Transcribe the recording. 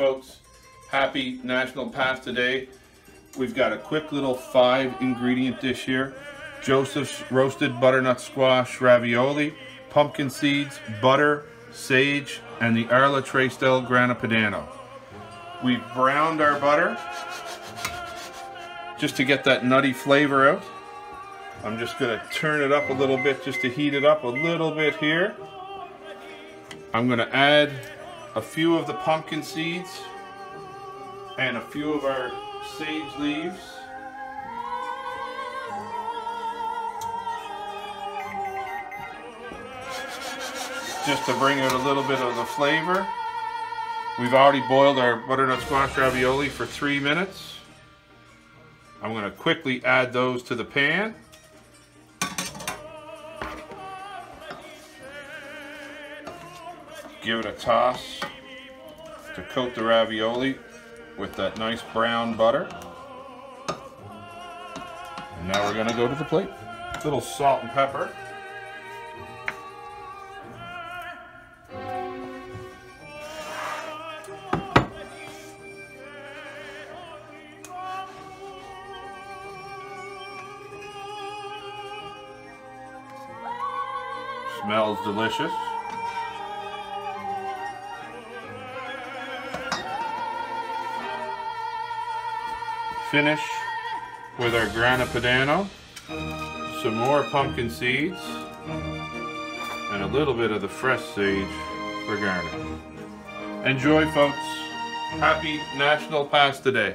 folks. Happy National Pasta Day. We've got a quick little five ingredient dish here. Joseph's roasted butternut squash ravioli, pumpkin seeds, butter, sage, and the Arla Tres del Grana Padano. We've browned our butter just to get that nutty flavor out. I'm just gonna turn it up a little bit just to heat it up a little bit here. I'm gonna add a few of the pumpkin seeds and a few of our sage leaves. Just to bring out a little bit of the flavor. We've already boiled our butternut squash ravioli for three minutes. I'm gonna quickly add those to the pan. Give it a toss to coat the ravioli with that nice brown butter. And now we're gonna go to the plate. A little salt and pepper. Smells delicious. Finish with our grana padano, some more pumpkin seeds, and a little bit of the fresh sage for garnish. Enjoy folks. Happy National Pasta Day.